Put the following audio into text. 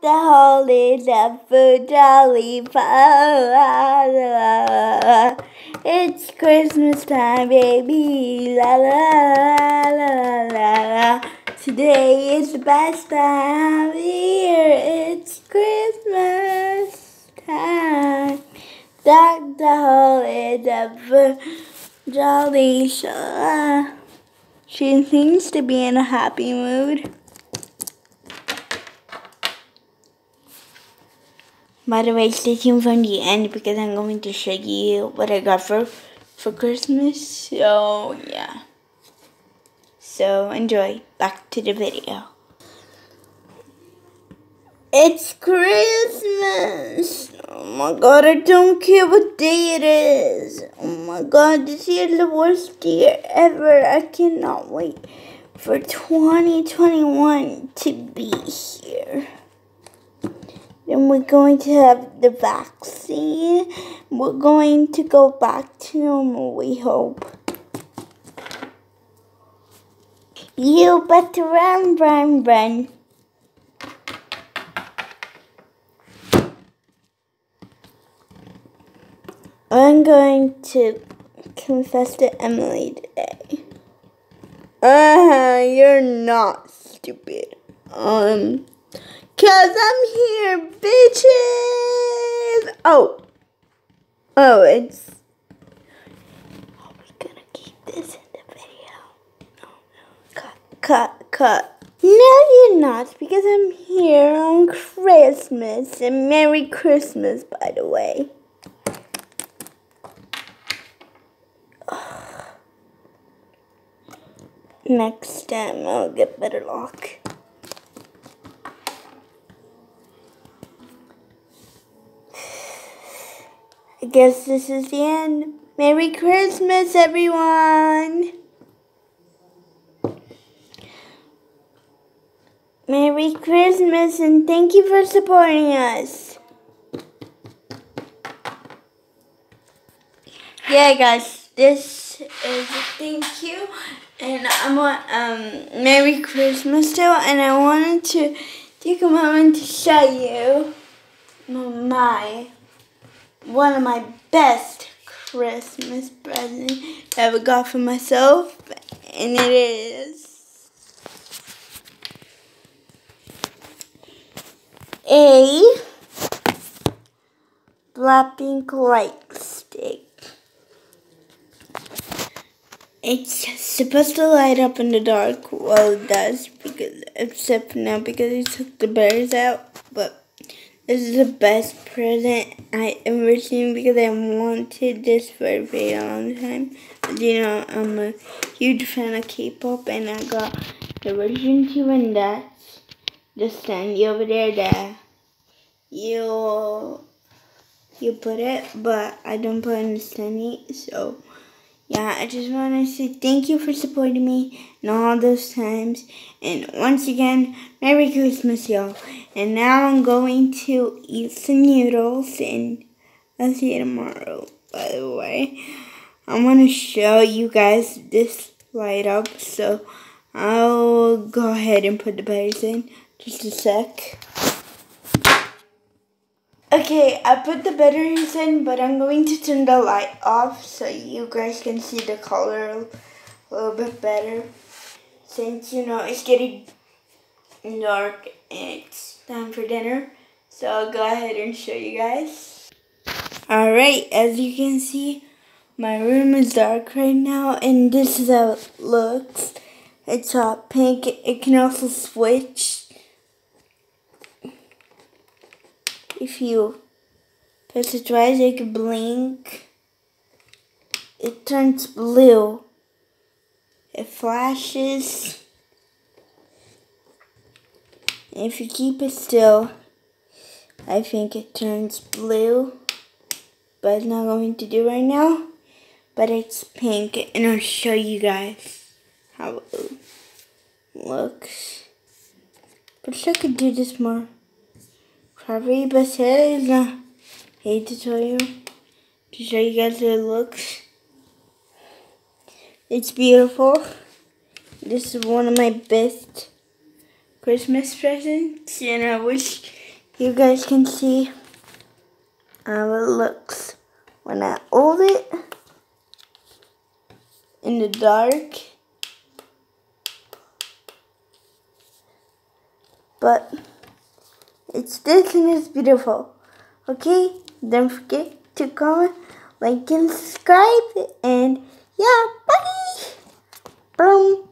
The of for jolly fun. It's Christmas time, baby. La la la la la la. Today is the best time of the year. It's Christmas time. Deck the of for jolly. She seems to be in a happy mood. By the way, stay tuned from the end because I'm going to show you what I got for for Christmas. So yeah. So enjoy. Back to the video. It's Christmas. Oh my god, I don't care what day it is. Oh my god, this year is the worst year ever. I cannot wait for 2021 to be here. Then we're going to have the vaccine. We're going to go back to normal, we hope. You better run, run, run. I'm going to confess to Emily today. Uh, -huh, you're not stupid. Um, cause I'm here, bitches. Oh, oh, it's. Are we gonna keep this in the video? No, no, cut, cut, cut. No, you're not, because I'm here on Christmas. And Merry Christmas, by the way. Next time I'll get better luck. I guess this is the end. Merry Christmas, everyone! Merry Christmas and thank you for supporting us. Yeah, guys, this is thank you, and I want um Merry Christmas too, and I wanted to take a moment to show you my one of my best Christmas presents I ever got for myself, and it is a Blackpink light stick. It's supposed to light up in the dark. Well, it does because except now because I took the bears out. This is the best present I ever seen because I wanted this for a very long time. You know, I'm a huge fan of K-pop, and I got the version two, and that's the standee over there that you you put it, but I don't put in the standee, so yeah, I just want to say thank you for supporting me in all those times. And once again, Merry Christmas, y'all. And now I'm going to eat some noodles, and I'll see you tomorrow, by the way. I'm going to show you guys this light up, so I'll go ahead and put the batteries in. Just a sec. Okay, I put the batteries in, but I'm going to turn the light off so you guys can see the color a little bit better. Since, you know, it's getting dark and it's time for dinner. So I'll go ahead and show you guys. Alright, as you can see, my room is dark right now and this is how it looks. It's all pink. It can also switch if you press it twice, it blink. It turns blue. It flashes. And if you keep it still, I think it turns blue. But it's not going to do right now. But it's pink, and I'll show you guys how it looks. But I could do this more. Probably, is not hate to tell you to show you guys how it looks. It's beautiful. This is one of my best Christmas presents, and I wish you guys can see how it looks when I hold it in the dark. But it's this and it's beautiful. Okay, don't forget to comment, like, and subscribe. And yeah, bye. Boom.